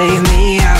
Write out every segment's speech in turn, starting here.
save me. I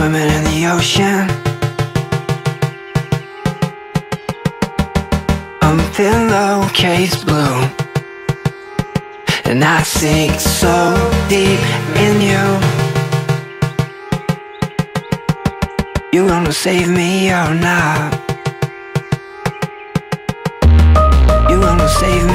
swimming in the ocean. I'm pillowcase blue And I sink so deep in you. You gonna save me or not? You gonna save me